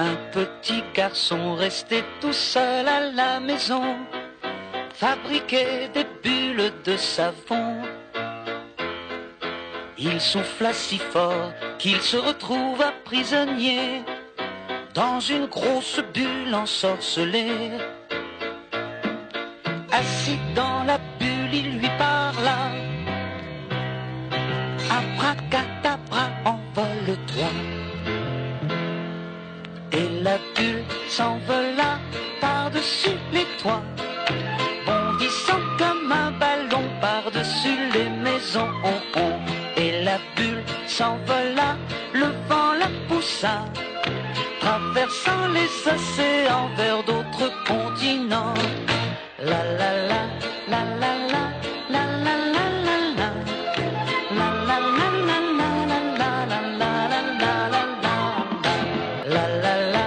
Un petit garçon resté tout seul à la maison fabriquait des bulles de savon. Il souffla si fort qu'il se retrouva prisonnier dans une grosse bulle ensorcelée. Assis dans la bulle, il lui parla. Abracadabra, envole-toi. Et la bulle s'envola par-dessus les toits, bondissant comme un ballon par-dessus les maisons. Et la bulle s'envola, le vent la poussa, traversant les océans vers d'autres continents. La la la la.